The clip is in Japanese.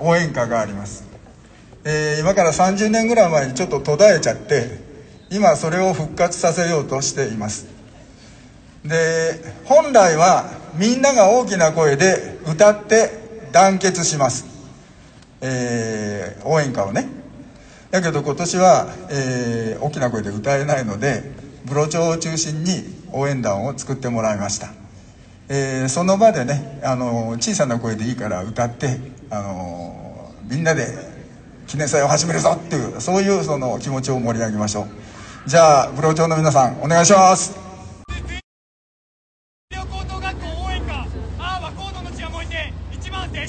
応援歌があります、えー今から30年ぐらい前にちょっと途絶えちゃって今それを復活させようとしています。で本来はみんなが大きな声で歌って団結します、えー応援歌をね。だけど今年は、えー大きな声で歌えないのでブロ町を中心に応援団を作ってもらいました、えーその場でねあの小さな声でいいから歌ってあのみんなで記念祭を始めるぞっていうそういうその気持ちを盛り上げましょう。じゃあブロー長の皆さんお願いします。高等学校応援歌ああ和光度の血が燃えて一番青春